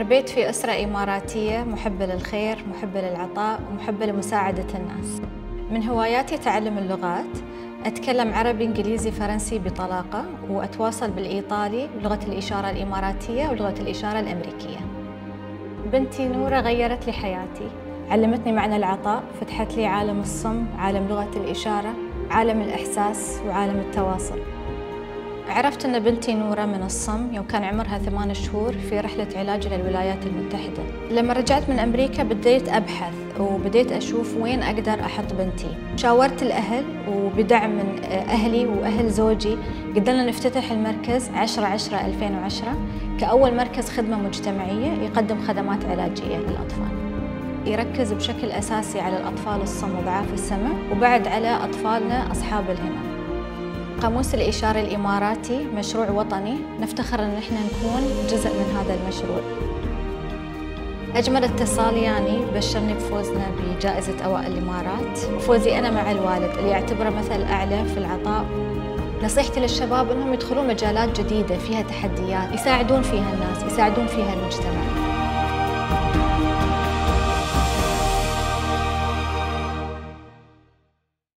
ربيت في أسرة إماراتية محبة للخير محبة للعطاء ومحبة لمساعدة الناس. من هواياتي تعلم اللغات أتكلم عربي إنجليزي فرنسي بطلاقة وأتواصل بالإيطالي بلغة الإشارة الإماراتية ولغة الإشارة الأمريكية. بنتي نورة غيرت لي حياتي. علمتني معنى العطاء فتحت لي عالم الصم عالم لغة الإشارة عالم الإحساس وعالم التواصل. عرفت أن بنتي نورة من الصم يوم كان عمرها ثمان شهور في رحلة علاج للولايات المتحدة. لما رجعت من أمريكا بديت أبحث وبديت أشوف وين أقدر أحط بنتي. شاورت الأهل وبدعم من أهلي وأهل زوجي. قدرنا نفتتح المركز 10 10 2010 كأول مركز خدمة مجتمعية يقدم خدمات علاجية للأطفال. يركز بشكل أساسي على الأطفال الصم وضعاف السمع وبعد على أطفالنا أصحاب الهمم. قاموس الإشارة الإماراتي مشروع وطني. نفتخر أن إحنا نكون جزء من هذا المشروع. أجمل اتصال يعني بشرني بفوزنا بجائزة أوائل الإمارات. وفوزي أنا مع الوالد اللي يعتبره مثل أعلى في العطاء. نصيحتي للشباب أنهم يدخلون مجالات جديدة فيها تحديات يساعدون فيها الناس يساعدون فيها المجتمع.